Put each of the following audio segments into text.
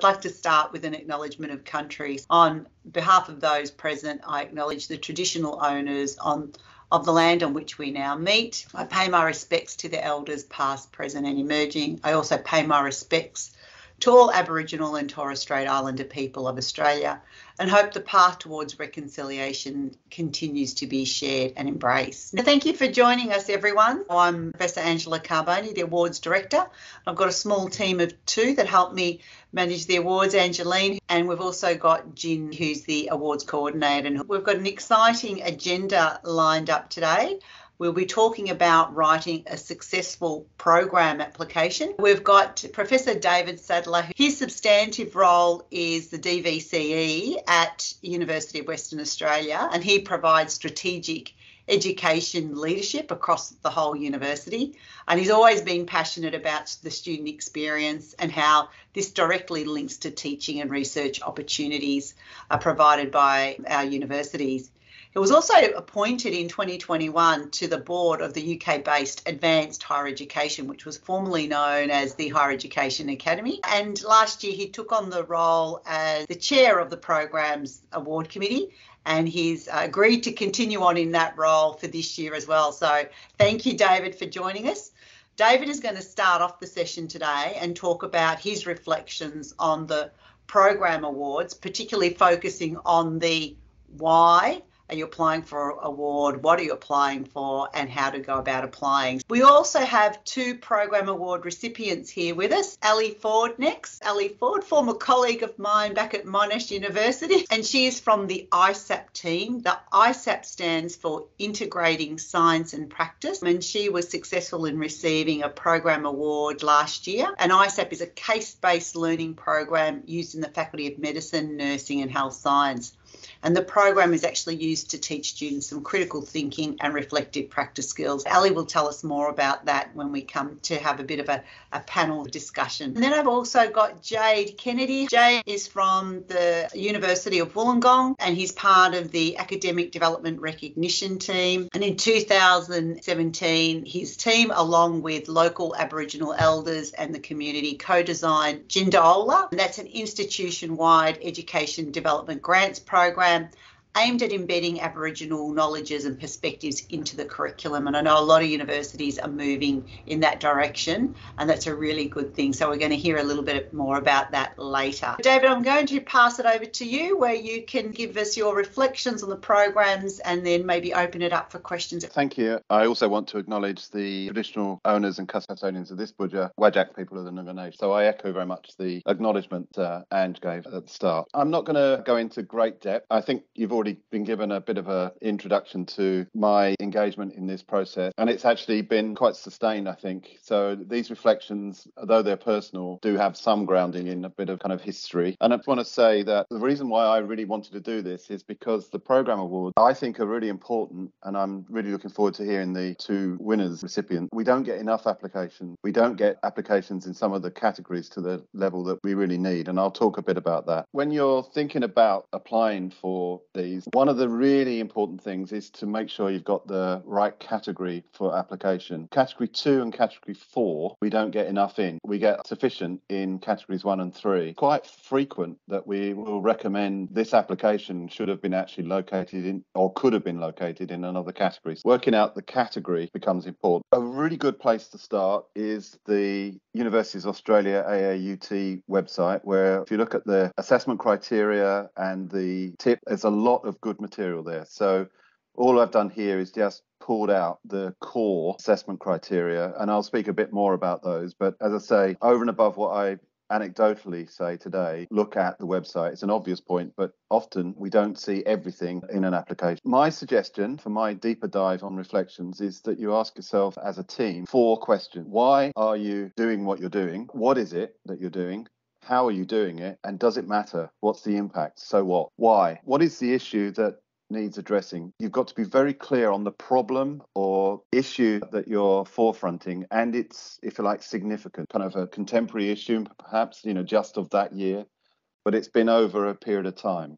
I'd like to start with an acknowledgement of country. On behalf of those present, I acknowledge the traditional owners on of the land on which we now meet. I pay my respects to the elders past, present and emerging. I also pay my respects to all Aboriginal and Torres Strait Islander people of Australia and hope the path towards reconciliation continues to be shared and embraced. Now, thank you for joining us, everyone. I'm Professor Angela Carbone, the Awards Director. I've got a small team of two that help me manage the awards, Angeline, and we've also got Jin, who's the awards coordinator. And we've got an exciting agenda lined up today. We'll be talking about writing a successful program application. We've got Professor David Sadler. His substantive role is the DVCE at University of Western Australia, and he provides strategic education leadership across the whole university. And he's always been passionate about the student experience and how this directly links to teaching and research opportunities provided by our universities. He was also appointed in 2021 to the board of the UK based Advanced Higher Education, which was formerly known as the Higher Education Academy. And last year he took on the role as the chair of the program's award committee. And he's agreed to continue on in that role for this year as well. So thank you, David, for joining us. David is going to start off the session today and talk about his reflections on the program awards, particularly focusing on the why are you applying for an award? What are you applying for? And how to go about applying. We also have two program award recipients here with us. Allie Ford next. Allie Ford, former colleague of mine back at Monash University, and she is from the ISAP team. The ISAP stands for Integrating Science and Practice, and she was successful in receiving a program award last year. And ISAP is a case based learning program used in the Faculty of Medicine, Nursing, and Health Science. And the program is actually used to teach students some critical thinking and reflective practice skills. Allie will tell us more about that when we come to have a bit of a, a panel discussion. And then I've also got Jade Kennedy. Jade is from the University of Wollongong and he's part of the Academic Development Recognition Team. And in 2017, his team, along with local Aboriginal elders and the community, co designed Jindaola. That's an institution wide education development grants program program aimed at embedding Aboriginal knowledges and perspectives into the curriculum. And I know a lot of universities are moving in that direction, and that's a really good thing. So we're going to hear a little bit more about that later. David, I'm going to pass it over to you where you can give us your reflections on the programs and then maybe open it up for questions. Thank you. I also want to acknowledge the traditional owners and custodians of this boodja, Whadjuk people of the Noongar Nation. So I echo very much the acknowledgement uh, Ange gave at the start. I'm not going to go into great depth. I think you've already been given a bit of an introduction to my engagement in this process, and it's actually been quite sustained, I think. So these reflections, though they're personal, do have some grounding in a bit of kind of history. And I just want to say that the reason why I really wanted to do this is because the program awards I think are really important, and I'm really looking forward to hearing the two winners recipients. We don't get enough applications. We don't get applications in some of the categories to the level that we really need, and I'll talk a bit about that. When you're thinking about applying for the one of the really important things is to make sure you've got the right category for application. Category two and category four, we don't get enough in. We get sufficient in categories one and three. Quite frequent that we will recommend this application should have been actually located in or could have been located in another category. Working out the category becomes important. A really good place to start is the Universities Australia AAUT website, where if you look at the assessment criteria and the tip, there's a lot of good material there. So all I've done here is just pulled out the core assessment criteria, and I'll speak a bit more about those. But as I say, over and above what I anecdotally say today, look at the website. It's an obvious point, but often we don't see everything in an application. My suggestion for my deeper dive on reflections is that you ask yourself as a team four questions. Why are you doing what you're doing? What is it that you're doing? How are you doing it? And does it matter? What's the impact? So what? Why? What is the issue that needs addressing? You've got to be very clear on the problem or issue that you're forefronting and it's, if you like, significant, kind of a contemporary issue, perhaps, you know, just of that year, but it's been over a period of time.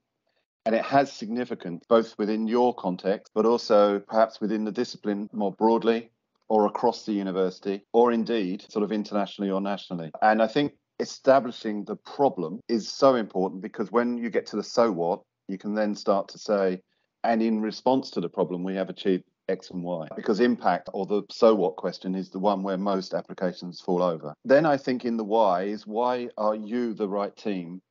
And it has significance both within your context, but also perhaps within the discipline more broadly or across the university, or indeed sort of internationally or nationally. And I think establishing the problem is so important because when you get to the so what, you can then start to say, and in response to the problem, we have achieved X and Y. Because impact or the so what question is the one where most applications fall over. Then I think in the why is why are you the right team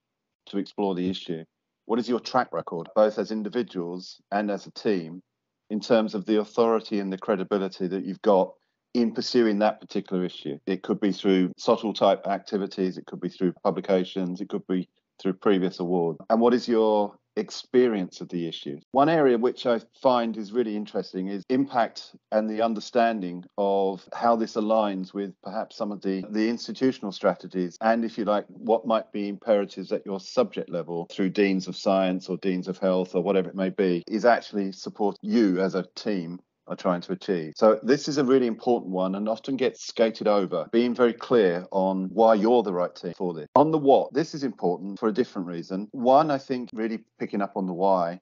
to explore the issue? What is your track record, both as individuals and as a team, in terms of the authority and the credibility that you've got in pursuing that particular issue? It could be through SOTL type activities, it could be through publications, it could be through previous awards. And what is your experience of the issue. One area which I find is really interesting is impact and the understanding of how this aligns with perhaps some of the, the institutional strategies and, if you like, what might be imperatives at your subject level through deans of science or deans of health or whatever it may be, is actually support you as a team are trying to achieve. So this is a really important one and often gets skated over, being very clear on why you're the right team for this. On the what, this is important for a different reason. One, I think really picking up on the why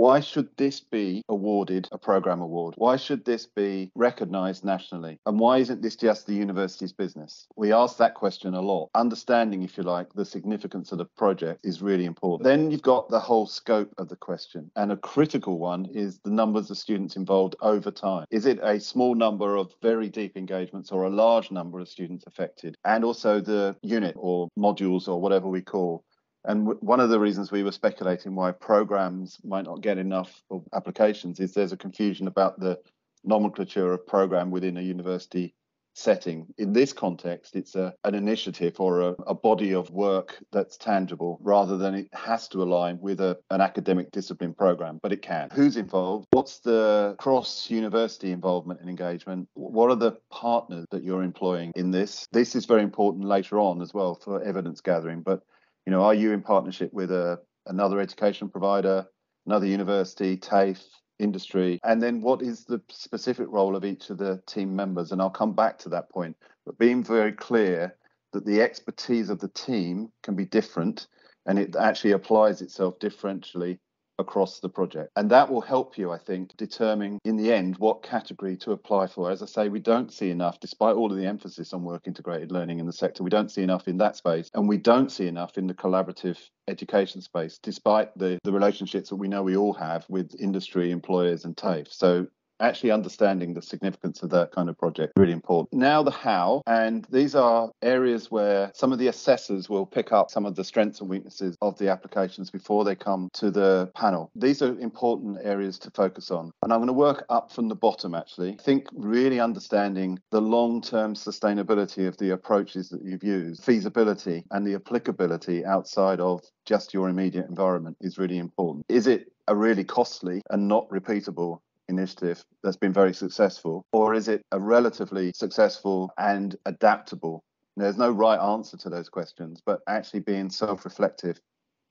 why should this be awarded a program award? Why should this be recognized nationally? And why isn't this just the university's business? We ask that question a lot. Understanding, if you like, the significance of the project is really important. Then you've got the whole scope of the question. And a critical one is the numbers of students involved over time. Is it a small number of very deep engagements or a large number of students affected? And also the unit or modules or whatever we call and w- one of the reasons we were speculating why programs might not get enough applications is there's a confusion about the nomenclature of program within a university setting. In this context, it's a, an initiative or a, a, body of work that's tangible rather than it has to align with a, an academic discipline program, but it can. Who's involved? What's the cross university involvement and engagement? What are the partners that you're employing in this? This is very important later on as well for evidence gathering, but you know, are you in partnership with a another education provider, another university, TAFE, industry, and then what is the specific role of each of the team members? And I'll come back to that point, but being very clear that the expertise of the team can be different and it actually applies itself differentially across the project. And that will help you, I think, determine in the end what category to apply for. As I say, we don't see enough, despite all of the emphasis on work integrated learning in the sector, we don't see enough in that space. And we don't see enough in the collaborative education space, despite the, the relationships that we know we all have with industry, employers, and TAFE. So actually understanding the significance of that kind of project really important. Now the how and these are areas where some of the assessors will pick up some of the strengths and weaknesses of the applications before they come to the panel. These are important areas to focus on. And i'm going to work up from the bottom actually. I think really understanding the long-term sustainability of the approaches that you've used. Feasibility and the applicability outside of just your immediate environment is really important. Is it a really costly and not repeatable initiative that's been very successful, or is it a relatively successful and adaptable? There's no right answer to those questions, but actually being self reflective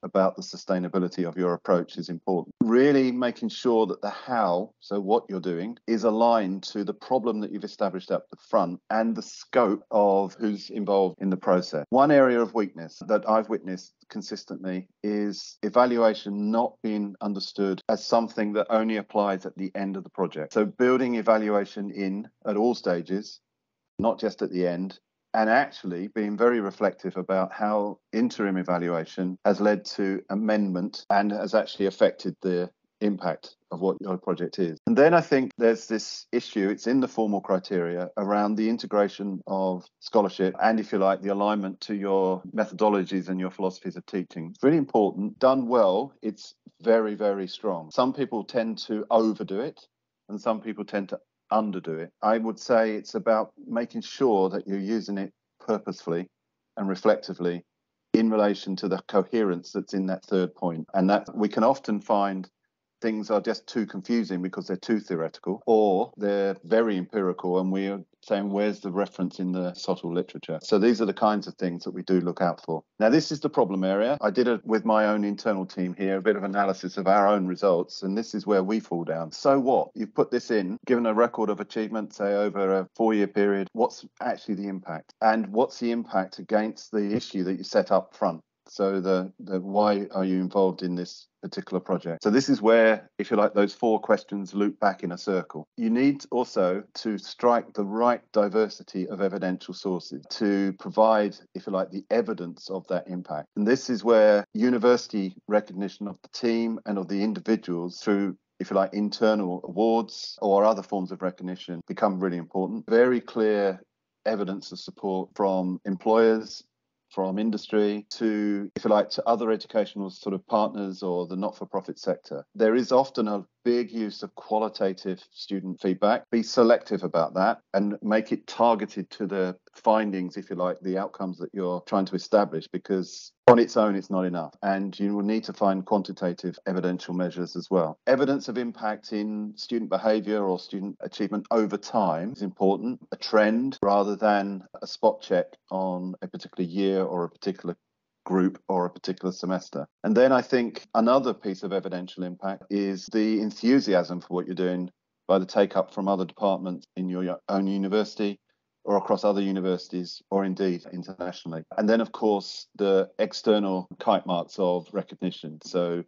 about the sustainability of your approach is important. Really making sure that the how, so what you're doing, is aligned to the problem that you've established up the front and the scope of who's involved in the process. One area of weakness that I've witnessed consistently is evaluation not being understood as something that only applies at the end of the project. So building evaluation in at all stages, not just at the end, and actually being very reflective about how interim evaluation has led to amendment and has actually affected the impact of what your project is. And then I think there's this issue, it's in the formal criteria around the integration of scholarship and, if you like, the alignment to your methodologies and your philosophies of teaching. It's really important. Done well, it's very, very strong. Some people tend to overdo it and some people tend to underdo it. I would say it's about making sure that you're using it purposefully and reflectively in relation to the coherence that's in that third point. And that we can often find things are just too confusing because they're too theoretical or they're very empirical and we are saying where's the reference in the SOTL literature. So these are the kinds of things that we do look out for. Now this is the problem area. I did it with my own internal team here, a bit of analysis of our own results, and this is where we fall down. So what? You've put this in, given a record of achievement, say over a four-year period, what's actually the impact? And what's the impact against the issue that you set up front? So the, the why are you involved in this particular project? So this is where, if you like, those four questions loop back in a circle. You need also to strike the right diversity of evidential sources to provide, if you like, the evidence of that impact. And this is where university recognition of the team and of the individuals through if you like, internal awards or other forms of recognition become really important. Very clear evidence of support from employers, from industry to, if you like, to other educational sort of partners or the not for profit sector. There is often a big use of qualitative student feedback. Be selective about that and make it targeted to the findings, if you like, the outcomes that you're trying to establish, because on its own, it's not enough. And you will need to find quantitative evidential measures as well. Evidence of impact in student behavior or student achievement over time is important, a trend rather than a spot check on a particular year or a particular group or a particular semester. And then I think another piece of evidential impact is the enthusiasm for what you're doing by the take up from other departments in your own university or across other universities or indeed internationally. And then, of course, the external kite marks of recognition. So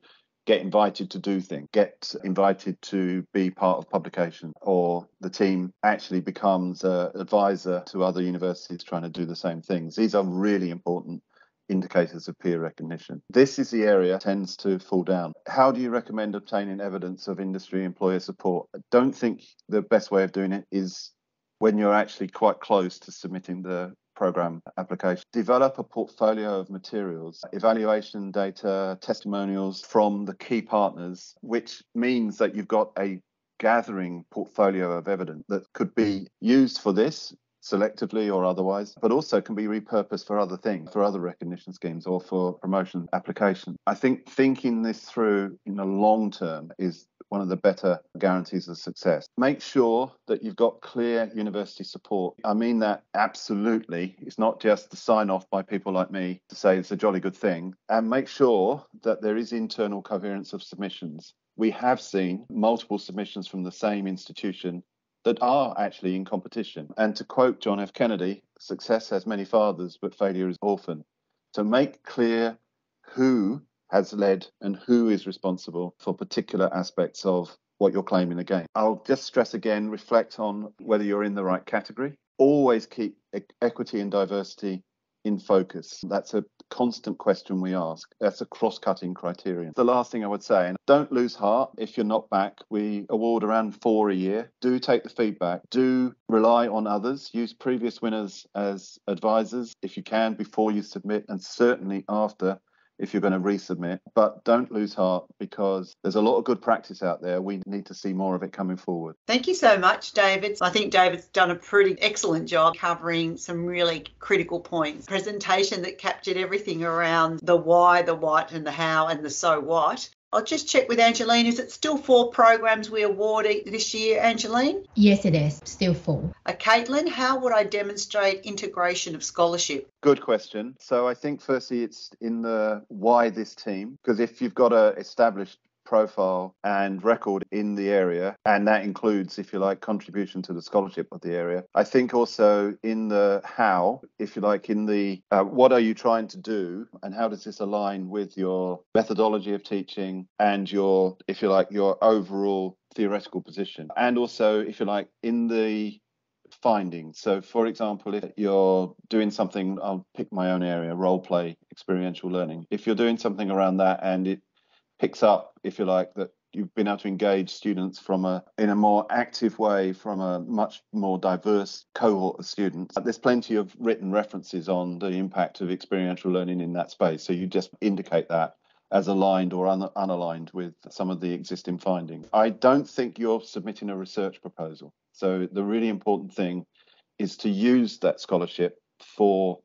get invited to do things, get invited to be part of publication, or the team actually becomes an advisor to other universities trying to do the same things. These are really important indicators of peer recognition. This is the area tends to fall down. How do you recommend obtaining evidence of industry employer support? I don't think the best way of doing it is when you're actually quite close to submitting the program application. Develop a portfolio of materials, evaluation data, testimonials from the key partners, which means that you've got a gathering portfolio of evidence that could be used for this selectively or otherwise, but also can be repurposed for other things, for other recognition schemes or for promotion application. I think thinking this through in the long term is one of the better guarantees of success. Make sure that you've got clear university support. I mean that absolutely. It's not just the sign off by people like me to say it's a jolly good thing. And make sure that there is internal coherence of submissions. We have seen multiple submissions from the same institution that are actually in competition. And to quote John F. Kennedy, success has many fathers, but failure is orphan. To make clear who has led and who is responsible for particular aspects of what you're claiming again. I'll just stress again reflect on whether you're in the right category. Always keep equity and diversity in focus. That's a constant question we ask. That's a cross cutting criterion. The last thing I would say, and don't lose heart if you're not back. We award around four a year. Do take the feedback. Do rely on others. Use previous winners as advisors if you can before you submit, and certainly after if you're going to resubmit. But don't lose heart because there's a lot of good practice out there. We need to see more of it coming forward. Thank you so much, David. I think David's done a pretty excellent job covering some really critical points. Presentation that captured everything around the why, the what, and the how, and the so what. I'll just check with Angeline. Is it still four programs we award this year, Angeline? Yes, it is. Still four. Uh, Caitlin, how would I demonstrate integration of scholarship? Good question. So I think firstly it's in the why this team, because if you've got a established profile and record in the area, and that includes, if you like, contribution to the scholarship of the area. I think also in the how, if you like, in the uh, what are you trying to do, and how does this align with your methodology of teaching and your, if you like, your overall theoretical position, and also, if you like, in the findings. So, for example, if you're doing something, I'll pick my own area, role play, experiential learning. If you're doing something around that and it picks up, if you like, that you've been able to engage students from a in a more active way from a much more diverse cohort of students. There's plenty of written references on the impact of experiential learning in that space so you just indicate that as aligned or un- unaligned with some of the existing findings. I don't think you're submitting a research proposal so the really important thing is to use that scholarship for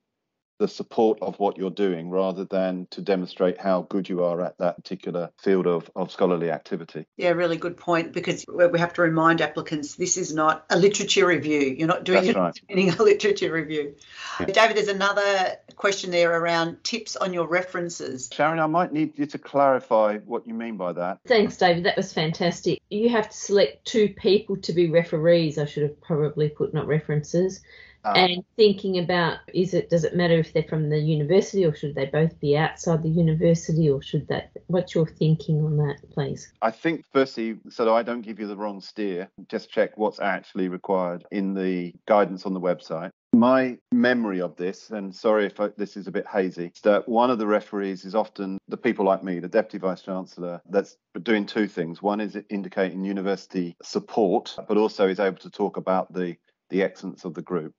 the support of what you're doing rather than to demonstrate how good you are at that particular field of, of scholarly activity. Yeah, really good point because we have to remind applicants this is not a literature review. You're not doing right. a literature review. Yeah. David, there's another question there around tips on your references. Sharon, I might need you to clarify what you mean by that. Thanks, David. That was fantastic. You have to select two people to be referees. I should have probably put not references Um, and thinking about is it does it matter if they're from the university or should they both be outside the university or should that what's your thinking on that please I think firstly, so that I don't give you the wrong steer, just check what's actually required in the guidance on the website. My memory of this, and sorry if I, this is a bit hazy, is that one of the referees is often the people like me, the deputy vice chancellor, that's doing two things. One is indicating university support, but also is able to talk about the the excellence of the group.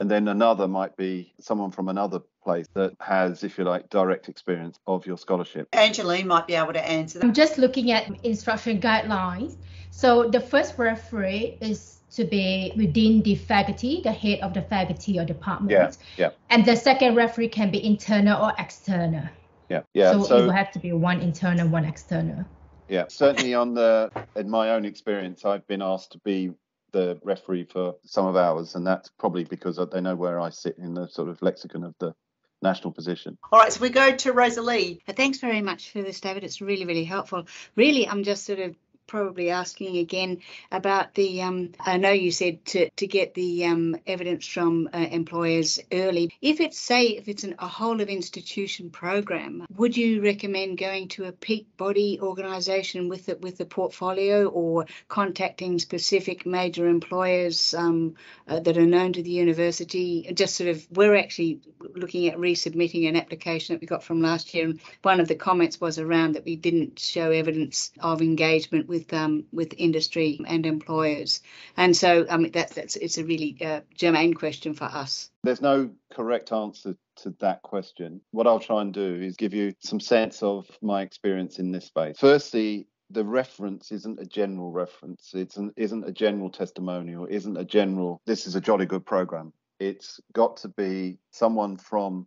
And then another might be someone from another place that has, if you like, direct experience of your scholarship. Angeline might be able to answer that. I'm just looking at instruction guidelines. So the first referee is to be within the faculty, the head of the faculty or department. Yeah, yeah. And the second referee can be internal or external. Yeah, yeah. so, it will have to be one internal, one external. Yeah, certainly on the in my own experience, I've been asked to be the referee for some of ours, and that's probably because they know where I sit in the sort of lexicon of the national position. All right, so we go to Rosalie. Thanks very much for this, David. It's really, really helpful. Really, I'm just sort of probably asking again about the um, I know you said to, to get the um, evidence from uh, employers early. If it's say if it's an, a whole of institution program, would you recommend going to a peak body organisation with the, with the portfolio or contacting specific major employers um, uh, that are known to the university? Just sort of we're actually looking at resubmitting an application that we got from last year, and one of the comments was around that we didn't show evidence of engagement with um, with industry and employers. And so, I mean, that's that's it's a really uh, germane question for us. There's no correct answer to that question. What I'll try and do is give you some sense of my experience in this space. Firstly, the reference isn't a general reference. It's an, isn't a general testimonial. Isn't a general. This is a jolly good program. It's got to be someone from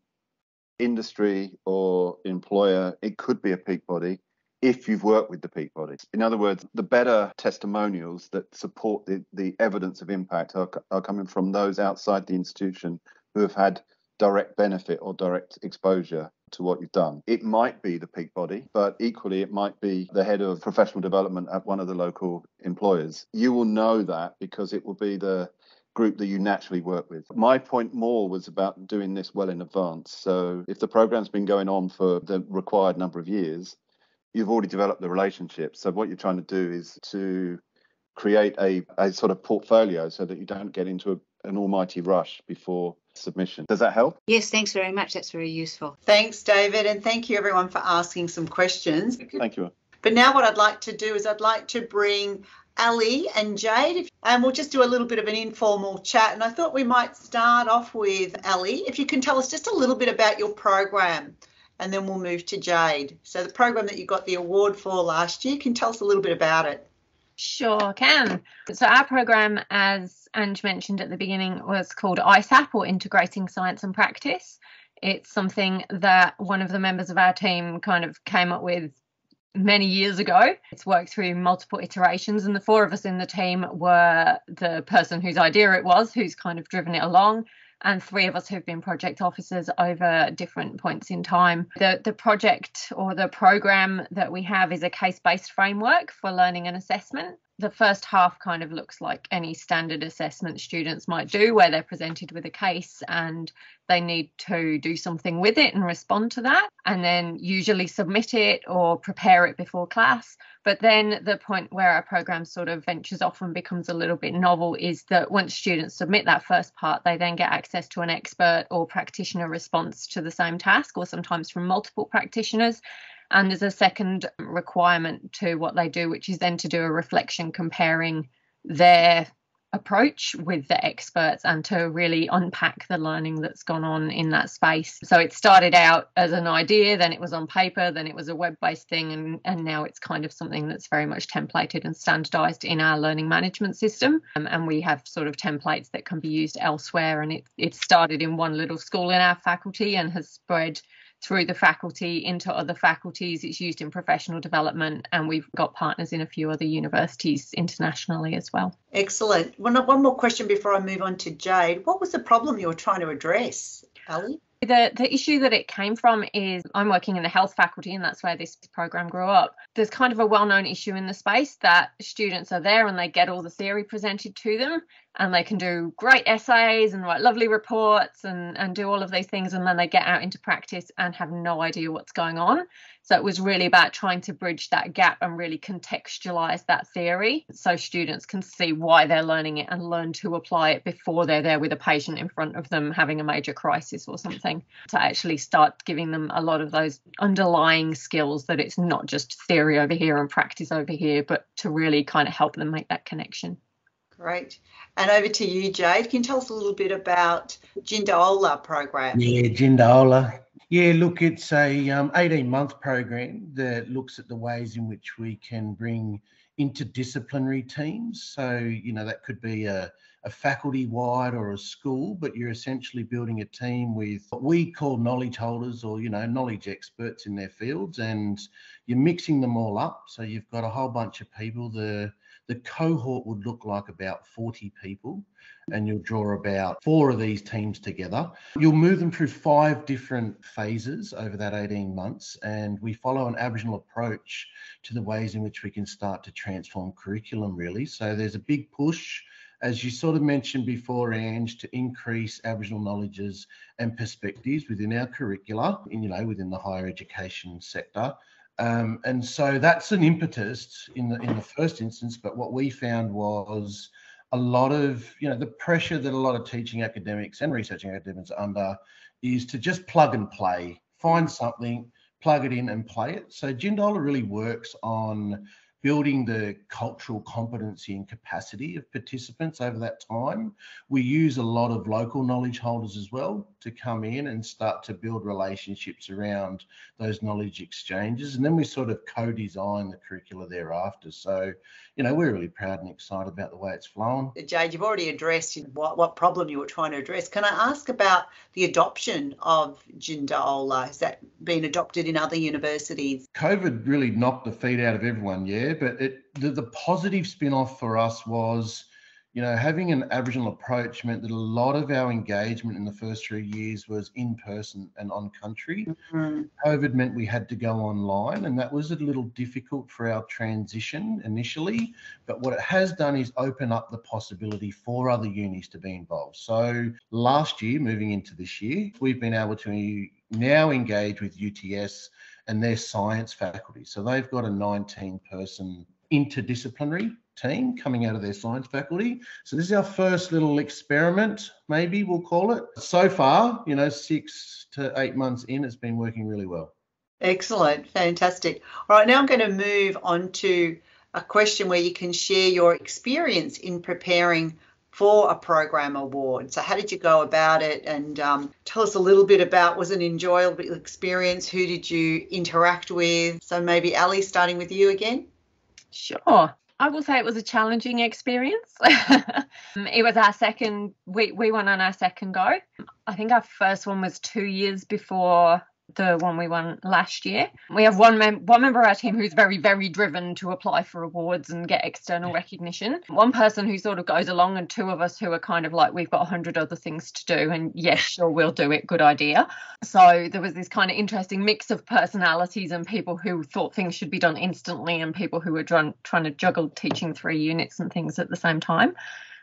industry or employer. It could be a peak body if you've worked with the peak bodies. In other words, the better testimonials that support the, the evidence of impact are, are coming from those outside the institution who have had direct benefit or direct exposure to what you've done. It might be the peak body, but equally it might be the head of professional development at one of the local employers. You will know that because it will be the group that you naturally work with. My point more was about doing this well in advance. So if the program's been going on for the required number of years, you've already developed the relationship. So what you're trying to do is to create a, a sort of portfolio so that you don't get into a, an almighty rush before submission. Does that help? Yes, thanks very much. That's very useful. Thanks, David, and thank you everyone for asking some questions. Thank you. But now what I'd like to do is I'd like to bring Allie and Jade, and we'll just do a little bit of an informal chat. And I thought we might start off with Allie. If you can tell us just a little bit about your program and then we'll move to Jade. So the program that you got the award for last year, can tell us a little bit about it? Sure can. So our program, as Ange mentioned at the beginning, was called ISAP or Integrating Science and Practice. It's something that one of the members of our team kind of came up with many years ago. It's worked through multiple iterations, and the four of us in the team were the person whose idea it was, who's kind of driven it along and three of us who've been project officers over different points in time. The, the project or the program that we have is a case based framework for learning and assessment the first half kind of looks like any standard assessment students might do, where they're presented with a case and they need to do something with it and respond to that, and then usually submit it or prepare it before class. But then the point where our program sort of ventures off and becomes a little bit novel is that once students submit that first part, they then get access to an expert or practitioner response to the same task, or sometimes from multiple practitioners. And there's a second requirement to what they do, which is then to do a reflection comparing their approach with the experts and to really unpack the learning that's gone on in that space. So it started out as an idea, then it was on paper, then it was a web-based thing, and, and now it's kind of something that's very much templated and standardized in our learning management system. Um, and we have sort of templates that can be used elsewhere. And it, it started in one little school in our faculty and has spread through the faculty into other faculties. It's used in professional development, and we've got partners in a few other universities internationally as well. Excellent. One, one more question before I move on to Jade. What was the problem you were trying to address, Allie? The, the issue that it came from is I'm working in the health faculty, and that's where this program grew up. There's kind of a well known issue in the space that students are there and they get all the theory presented to them, and they can do great essays and write lovely reports and, and do all of these things and then they get out into practice and have no idea what's going on so it was really about trying to bridge that gap and really contextualize that theory so students can see why they're learning it and learn to apply it before they're there with a patient in front of them having a major crisis or something to actually start giving them a lot of those underlying skills that it's not just theory over here and practice over here but to really kind of help them make that connection Great. And over to you, Jade. Can you tell us a little bit about Jindaola program? Yeah, Jindaola. Yeah, look, it's a um, 18 month program that looks at the ways in which we can bring interdisciplinary teams. So, you know, that could be a, a faculty wide or a school, but you're essentially building a team with what we call knowledge holders or, you know, knowledge experts in their fields, and you're mixing them all up. So you've got a whole bunch of people. The the cohort would look like about 40 people, and you'll draw about four of these teams together. You'll move them through five different phases over that 18 months, and we follow an Aboriginal approach to the ways in which we can start to transform curriculum, really. So there's a big push as you sort of mentioned before, Ange, to increase Aboriginal knowledges and perspectives within our curricula, in, you know, within the higher education sector. Um, and so that's an impetus in the in the first instance. But what we found was a lot of you know the pressure that a lot of teaching academics and researching academics are under is to just plug and play, find something, plug it in and play it. So Jindaola really works on building the cultural competency and capacity of participants over that time. We use a lot of local knowledge holders as well to come in and start to build relationships around those knowledge exchanges. And then we sort of co design the curricula thereafter. So, you know, we're really proud and excited about the way it's flown. Uh, Jade, you've already addressed what, what problem you were trying to address. Can I ask about the adoption of Jindaola? Has that been adopted in other universities? COVID really knocked the feet out of everyone, yeah but it the, the positive spin-off for us was you know having an aboriginal approach meant that a lot of our engagement in the first three years was in person and on country mm-hmm. covid meant we had to go online and that was a little difficult for our transition initially but what it has done is open up the possibility for other unis to be involved so last year moving into this year we've been able to now engage with uts and their science faculty. So they've got a 19 person interdisciplinary team coming out of their science faculty. So this is our first little experiment, maybe we'll call it. So far, you know, six to eight months in, it's been working really well. Excellent, fantastic. All right, now I'm going to move on to a question where you can share your experience in preparing for a program award. So, how did you go about it? And um, tell us a little bit about was it an enjoyable experience? Who did you interact with? So, maybe Allie, starting with you again. Sure. I will say it was a challenging experience. Um, it was our second, we, we went on our second go. I think our first one was two years before the one we won last year. We have one mem- one member of our team who's very very driven to apply for awards and get external recognition. One person who sort of goes along, and two of us who are kind of like we've got a hundred other things to do, and yes, sure we'll do it. Good idea. So there was this kind of interesting mix of personalities and people who thought things should be done instantly, and people who were trying trying to juggle teaching three units and things at the same time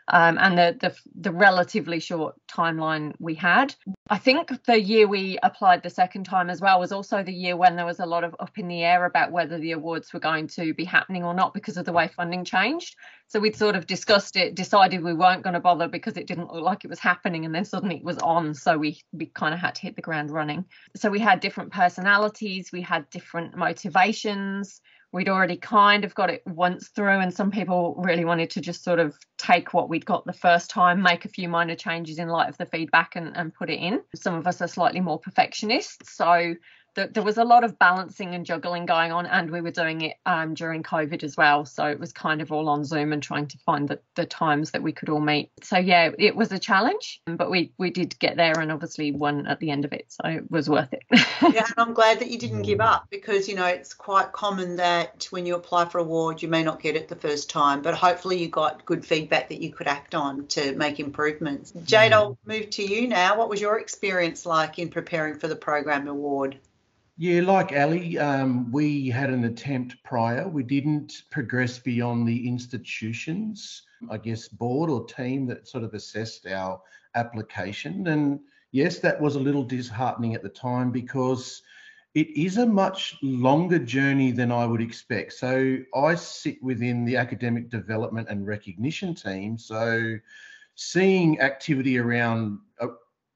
um, and the, the, the relatively short timeline we had. I think the year we applied the second time as well was also the year when there was a lot of up in the air about whether the awards were going to be happening or not because of the way funding changed. So we'd sort of discussed it, decided we weren't going to bother because it didn't look like it was happening, and then suddenly it was on. So we we kind of had to hit the ground running. So we had different personalities, we had different motivations we'd already kind of got it once through and some people really wanted to just sort of take what we'd got the first time make a few minor changes in light of the feedback and, and put it in. Some of us are slightly more perfectionists so there was a lot of balancing and juggling going on, and we were doing it um, during COVID as well. So it was kind of all on Zoom and trying to find the, the times that we could all meet. So yeah, it was a challenge, but we we did get there and obviously won at the end of it. So it was worth it. yeah, and I'm glad that you didn't give up because you know it's quite common that when you apply for award, you may not get it the first time, but hopefully you got good feedback that you could act on to make improvements. Jade, I'll move to you now. What was your experience like in preparing for the program award? Yeah, like Allie, um, we had an attempt prior. We didn't progress beyond the institutions. I guess, board or team that sort of assessed our application. And yes, that was a little disheartening at the time because it is a much longer journey than I would expect. So I sit within the academic development and recognition team. So seeing activity around uh,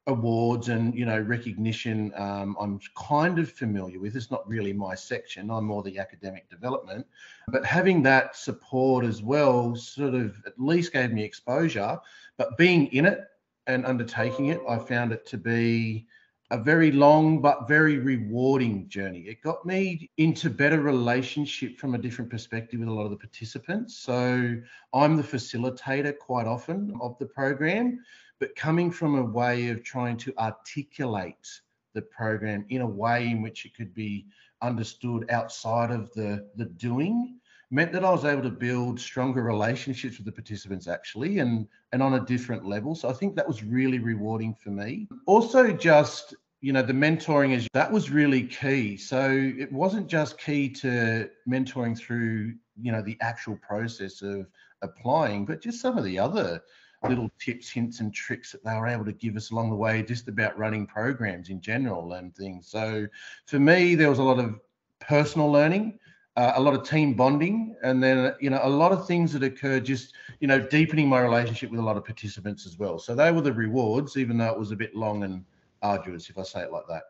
awards and you know recognition um, i'm kind of familiar with. It's not really my section. I'm more the academic development. But having that support as well sort of at least gave me exposure. But being in it and undertaking it i found it to be a very long but very rewarding journey. It got me into better relationship from a different perspective with a lot of the participants. So I'm the facilitator quite often of the program, but coming from a way of trying to articulate the program in a way in which it could be understood outside of the the doing meant that I was able to build stronger relationships with the participants actually and and on a different level. So I think that was really rewarding for me. Also just you know the mentoring is that was really key so it wasn't just key to mentoring through you know the actual process of applying but just some of the other little tips hints and tricks that they were able to give us along the way just about running programs in general and things so for me there was a lot of personal learning uh, a lot of team bonding, and then you know a lot of things that occurred. Just you know deepening my relationship with a lot of participants as well. So they were the rewards, even though it was a bit long and arduous, if I say it like that.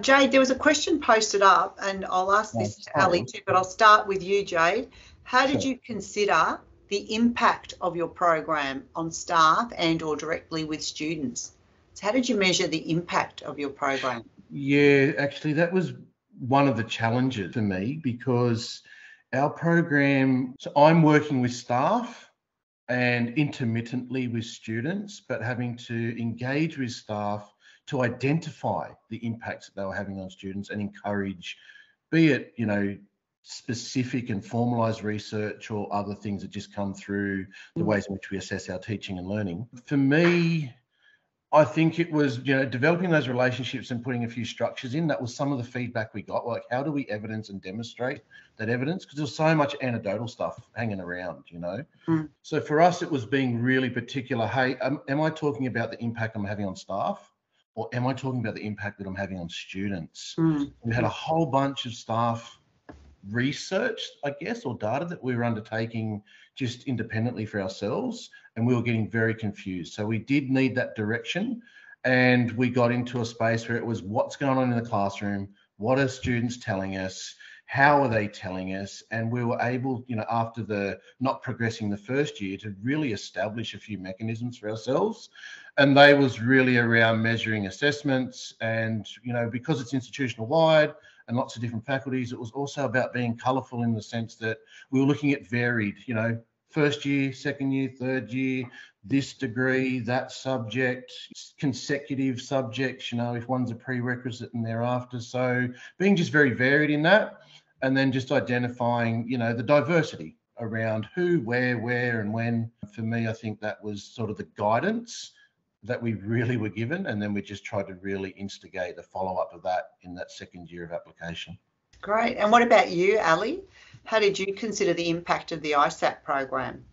Jade, there was a question posted up, and I'll ask this to Allie too, but I'll start with you, Jade. How did sure. you consider the impact of your program on staff and or directly with students? So how did you measure the impact of your program? Yeah, actually, that was one of the challenges for me because our program, so I'm working with staff and intermittently with students, but having to engage with staff to identify the impacts that they were having on students and encourage, be it, you know, specific and formalized research or other things that just come through the ways in which we assess our teaching and learning. For me, I think it was, you know, developing those relationships and putting a few structures in. That was some of the feedback we got. Like, how do we evidence and demonstrate that evidence? Because there's so much anecdotal stuff hanging around, you know. Mm. So for us, it was being really particular. Hey, um, am I talking about the impact I'm having on staff, or am I talking about the impact that I'm having on students? Mm. We had a whole bunch of staff research, I guess, or data that we were undertaking just independently for ourselves, and we were getting very confused. So we did need that direction, and we got into a space where it was what's going on in the classroom, what are students telling us, how are they telling us, and we were able, you know, after the not progressing the first year, to really establish a few mechanisms for ourselves, and they was really around measuring assessments, and you know, because it's institutional wide and lots of different faculties. It was also about being colourful in the sense that we were looking at varied, you know, first year, second year, third year, this degree, that subject, consecutive subjects, you know, if one's a prerequisite and thereafter. So being just very varied in that and then just identifying, you know, the diversity around who, where, where, and when. For me, I think that was sort of the guidance that we really were given, and then we just tried to really instigate a follow up of that in that second year of application. Great. And what about you, Allie? How did you consider the impact of the ISAP program?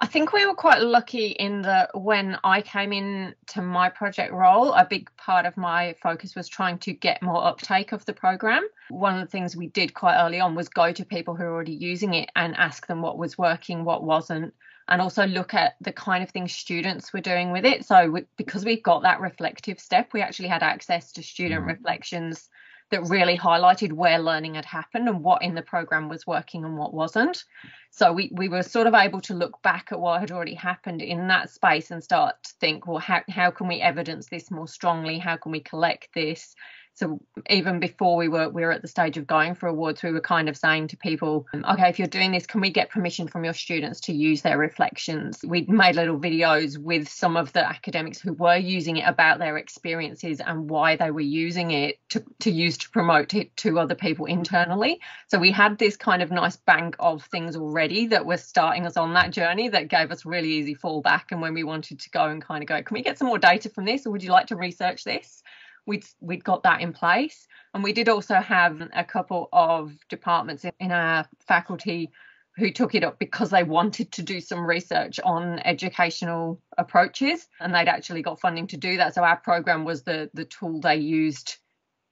I think we were quite lucky in that when I came in to my project role, a big part of my focus was trying to get more uptake of the program. One of the things we did quite early on was go to people who are already using it and ask them what was working, what wasn't, and also look at the kind of things students were doing with it. So, we, because we've got that reflective step, we actually had access to student mm. reflections that really highlighted where learning had happened and what in the program was working and what wasn't. So we, we were sort of able to look back at what had already happened in that space and start to think, well, how, how can we evidence this more strongly? How can we collect this? So even before we were we were at the stage of going for awards, we were kind of saying to people, okay, if you're doing this, can we get permission from your students to use their reflections? We made little videos with some of the academics who were using it about their experiences and why they were using it to, to use to promote it to other people internally. So we had this kind of nice bank of things already that were starting us on that journey that gave us really easy fallback. And when we wanted to go and kind of go, can we get some more data from this or would you like to research this? We'd we'd got that in place. And we did also have a couple of departments in our faculty who took it up because they wanted to do some research on educational approaches. And they'd actually got funding to do that. So our program was the the tool they used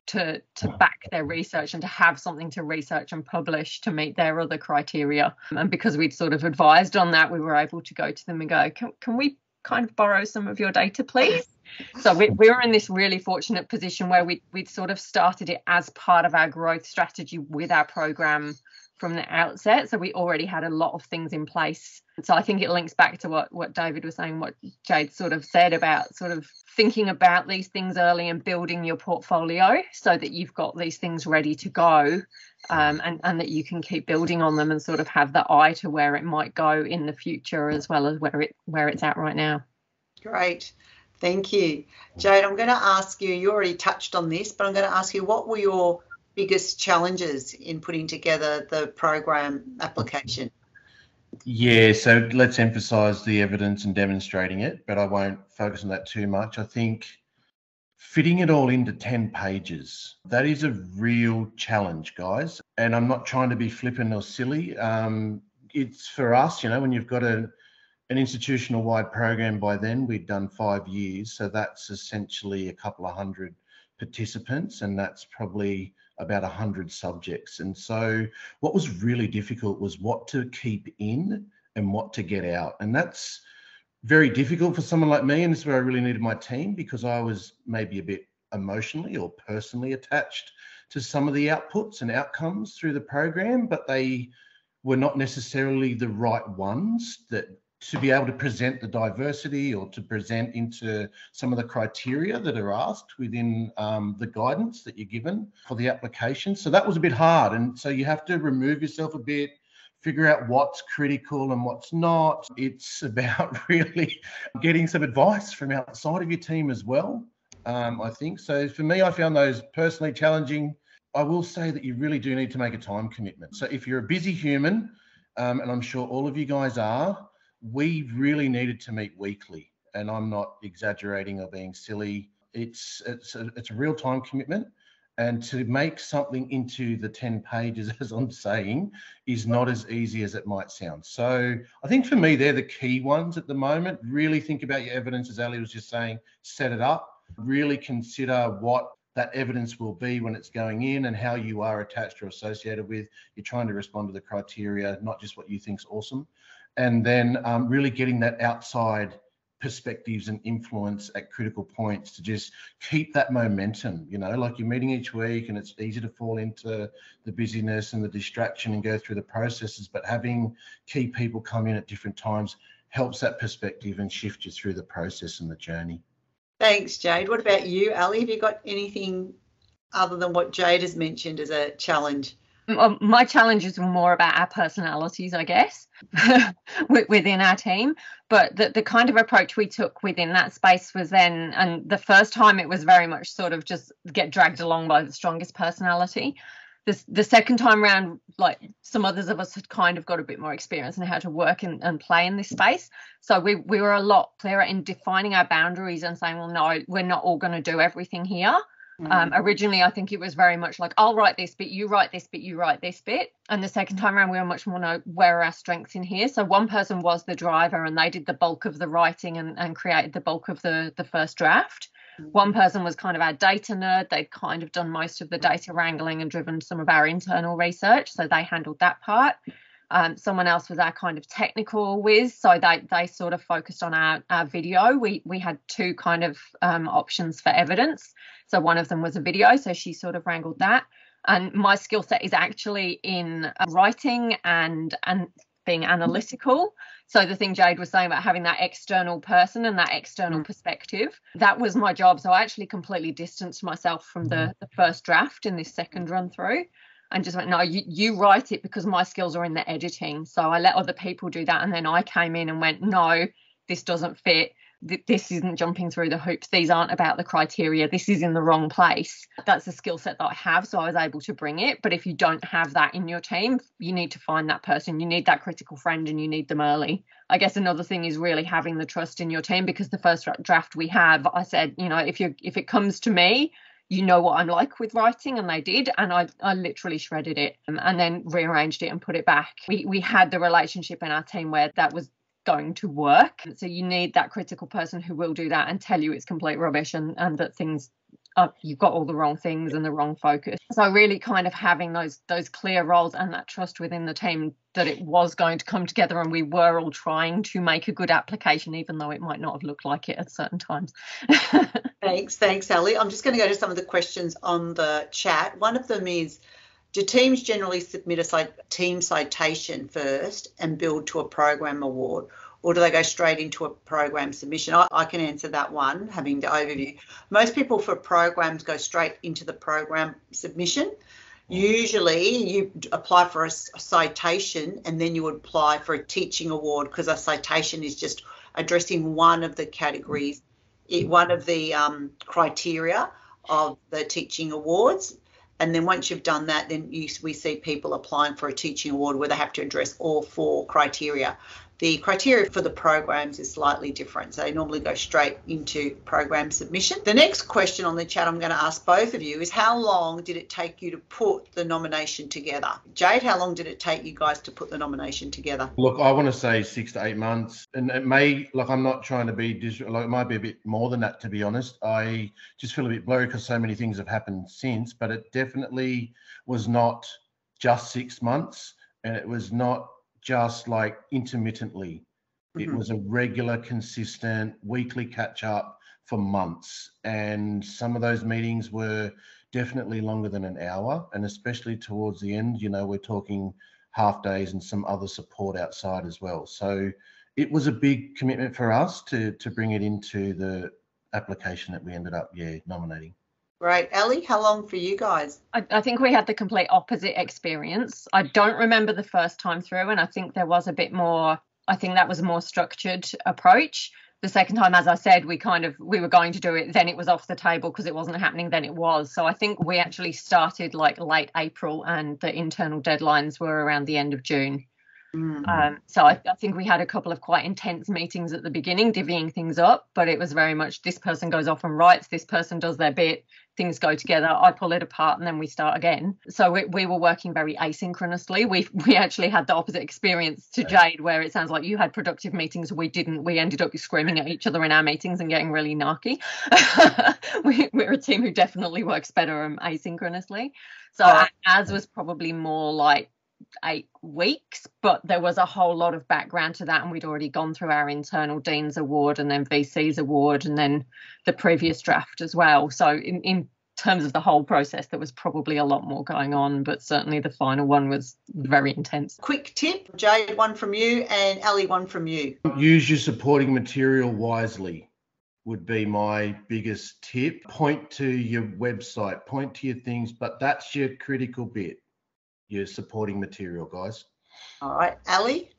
to to back their research and to have something to research and publish to meet their other criteria. And because we'd sort of advised on that we were able to go to them and go can, can we kind of borrow some of your data please so we, we were in this really fortunate position where we, we'd sort of started it as part of our growth strategy with our program from the outset. So we already had a lot of things in place. So I think it links back to what, what David was saying, what Jade sort of said about sort of thinking about these things early and building your portfolio so that you've got these things ready to go um, and, and that you can keep building on them and sort of have the eye to where it might go in the future as well as where it where it's at right now. Great. Thank you. Jade, I'm going to ask you, you already touched on this, but I'm going to ask you what were your biggest challenges in putting together the program application? Yeah, so let's emphasise the evidence and demonstrating it, but I won't focus on that too much. I think fitting it all into 10 pages, that is a real challenge, guys. And I'm not trying to be flippant or silly. Um, it's for us, you know, when you've got a, an institutional wide program by then, we'd done five years. So that's essentially a couple of hundred participants, and that's probably about 100 subjects. And so what was really difficult was what to keep in and what to get out. And that's very difficult for someone like me. And this is where I really needed my team because I was maybe a bit emotionally or personally attached to some of the outputs and outcomes through the program, but they were not necessarily the right ones that to be able to present the diversity or to present into some of the criteria that are asked within um, the guidance that you're given for the application. So that was a bit hard. And so you have to remove yourself a bit, figure out what's critical and what's not. It's about really getting some advice from outside of your team as well. Um, I think so. For me, I found those personally challenging. I will say that you really do need to make a time commitment. So if you're a busy human, um, and I'm sure all of you guys are, we really needed to meet weekly. And I'm not exaggerating or being silly. It's it's a, it's a real time commitment. And to make something into the 10 pages, as I'm saying, is not as easy as it might sound. So I think for me, they're the key ones at the moment. Really think about your evidence, as Allie was just saying, set it up. Really consider what that evidence will be when it's going in and how you are attached or associated with. You're trying to respond to the criteria, not just what you think's awesome and then um, really getting that outside perspectives and influence at critical points to just keep that momentum you know like you're meeting each week and it's easy to fall into the busyness and the distraction and go through the processes but having key people come in at different times helps that perspective and shift you through the process and the journey. Thanks jade. What about you Allie? Have you got anything other than what jade has mentioned as a challenge my challenges were more about our personalities, I guess, within our team. But the, the kind of approach we took within that space was then, and the first time it was very much sort of just get dragged along by the strongest personality. The, the second time around, like some others of us had kind of got a bit more experience in how to work and, and play in this space. So we, we were a lot clearer in defining our boundaries and saying, well, no, we're not all going to do everything here. Um, mm. originally, I think it was very much like, I'll write this bit, you write this bit, you write this bit. And the second time around, we were much more know where are our strengths in here. So one person was the driver and they did the bulk of the writing and, and created the bulk of the, the first draft. Mm. One person was kind of our data nerd. They'd kind of done most of the data wrangling and driven some of our internal research. So they handled that part. Um, someone else was our kind of technical whiz, so they they sort of focused on our, our video. We we had two kind of um, options for evidence. So one of them was a video, so she sort of wrangled that. And my skill set is actually in writing and and being analytical. So the thing Jade was saying about having that external person and that external mm. perspective, that was my job. So I actually completely distanced myself from the, the first draft in this second run through and just went, no, you, you write it because my skills are in the editing. So I let other people do that. And then I came in and went, no, this doesn't fit. This isn't jumping through the hoops. These aren't about the criteria. This is in the wrong place. That's a skill set that i have so i was able to bring it. But if you don't have that in your team you need to find that person. You need that critical friend and you need them early. I guess another thing is really having the trust in your team because the first draft we have i said you know if you if it comes to me you know what I'm like with writing, and they did, and I, I literally shredded it and, and then rearranged it and put it back. We we had the relationship in our team where that was going to work. So you need that critical person who will do that and tell you it's complete rubbish and, and that things uh, you've got all the wrong things and the wrong focus. So really kind of having those those clear roles and that trust within the team that it was going to come together and we were all trying to make a good application even though it might not have looked like it at certain times. thanks, thanks, Allie. I'm just going to go to some of the questions on the chat. One of them is do teams generally submit a team citation first and build to a program award? Or do they go straight into a program submission? I, I, can answer that one, having the overview. Most people for programs go straight into the program submission. Usually, you apply for a, a citation and then you would apply for a teaching award because a citation is just addressing one of the categories, one of the um, criteria of the teaching awards. And then once you've done that, then you, we see people applying for a teaching award where they have to address all four criteria the criteria for the programs is slightly different. So they normally go straight into program submission. The next question on the chat I'm going to ask both of you is how long did it take you to put the nomination together? Jade, how long did it take you guys to put the nomination together? Look, I want to say six to eight months. And it may, like, I'm not trying to be, like, it might be a bit more than that, to be honest. I just feel a bit blurry because so many things have happened since, but it definitely was not just six months and it was not just like intermittently. Mm-hmm. It was a regular, consistent, weekly catch up for months. And some of those meetings were definitely longer than an hour. And especially towards the end, you know, we're talking half days and some other support outside as well. So it was a big commitment for us to to bring it into the application that we ended up, yeah, nominating. Great. Allie, how long for you guys? I, I, think we had the complete opposite experience. I don't remember the first time through, and I think there was a bit more, I think that was a more structured approach. The second time, as I said, we kind of we were going to do it, then it was off the table because it wasn't happening, then it was. So I think we actually started like late April and the internal deadlines were around the end of June. Mm. Um, so I, I, think we had a couple of quite intense meetings at the beginning, divvying things up, but it was very much this person goes off and writes, this person does their bit, things go together, I pull it apart, and then we start again. So we, we were working very asynchronously. We we actually had the opposite experience to Jade, where it sounds like you had productive meetings, we didn't. We ended up screaming at each other in our meetings and getting really narky. we, we're a team who definitely works better um, asynchronously. So as was probably more like eight weeks, but there was a whole lot of background to that, and we'd already gone through our internal Dean's Award and then VC's Award and then the previous draft as well. So, in, in terms of the whole process, there was probably a lot more going on, but certainly the final one was very intense. Quick tip Jade, one from you, and Allie, one from you. Use your supporting material wisely. Would be my biggest tip. Point to your website, point to your things, but that's your critical bit your supporting material, guys. All right, Allie.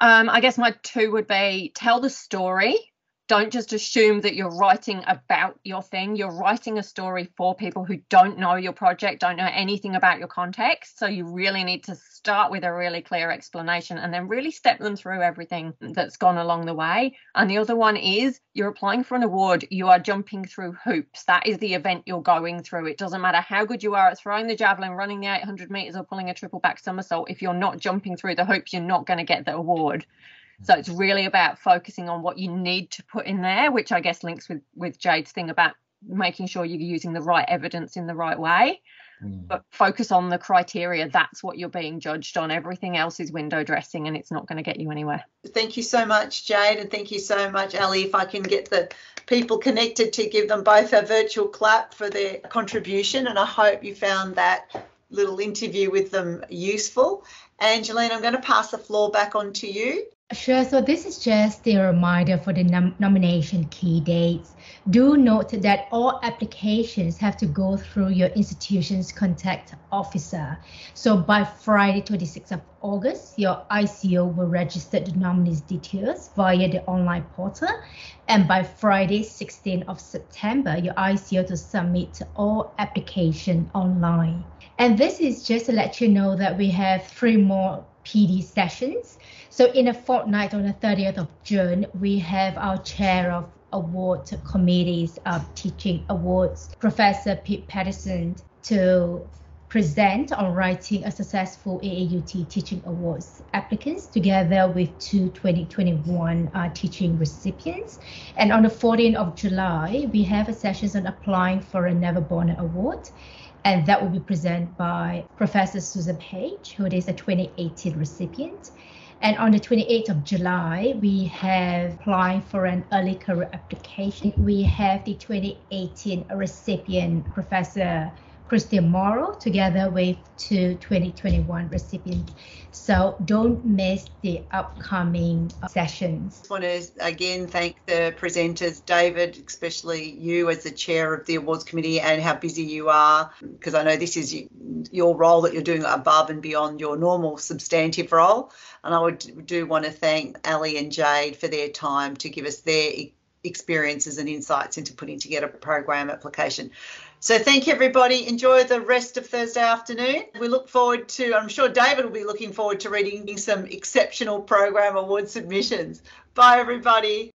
Um, I guess my two would be tell the story don't just assume that you're writing about your thing. You're writing a story for people who don't know your project, don't know anything about your context. So you really need to start with a really clear explanation and then really step them through everything that's gone along the way. And the other one is you're applying for an award, you are jumping through hoops. That is the event you're going through. It doesn't matter how good you are at throwing the javelin, running the 800 meters, or pulling a triple back somersault. If you're not jumping through the hoops, you're not going to get the award. So it's really about focusing on what you need to put in there, which I guess links with with Jade's thing about making sure you're using the right evidence in the right way. Mm. But focus on the criteria. That's what you're being judged on. Everything else is window dressing and it's not going to get you anywhere. Thank you so much, Jade, and thank you so much, Allie. If I can get the people connected to give them both a virtual clap for their contribution, and I hope you found that little interview with them useful. Angeline, I'm going to pass the floor back on to you. Sure. So this is just a reminder for the nom- nomination key dates. Do note that all applications have to go through your institution's contact officer. So by Friday, 26th of August, your ICO will register the nominees' details via the online portal. And by Friday, 16th of September, your ICO to submit all application online. And this is just to let you know that we have three more PD sessions. So in a fortnight on the 30th of June, we have our chair of award committees of teaching awards, Professor Pete Patterson, to present on writing a successful AAUT Teaching Awards applicants together with two 2021 uh, teaching recipients. And on the 14th of July, we have a session on applying for a Neville Bonner Award. And that will be presented by Professor Susan Page, who is a 2018 recipient. And on the 28th of July, we have applying for an early career application. We have the 2018 recipient, Professor Christian Morrow together with two 2021 recipients. So don't miss the upcoming sessions. I want to again thank the presenters, David, especially you as the chair of the awards committee and how busy you are, because I know this is your role that you're doing above and beyond your normal substantive role. And I would do want to thank Allie and Jade for their time to give us their experiences and insights into putting together a program application. So thank you, everybody. Enjoy the rest of Thursday afternoon. We look forward to, I'm sure David will be looking forward to reading some exceptional program award submissions. Bye, everybody.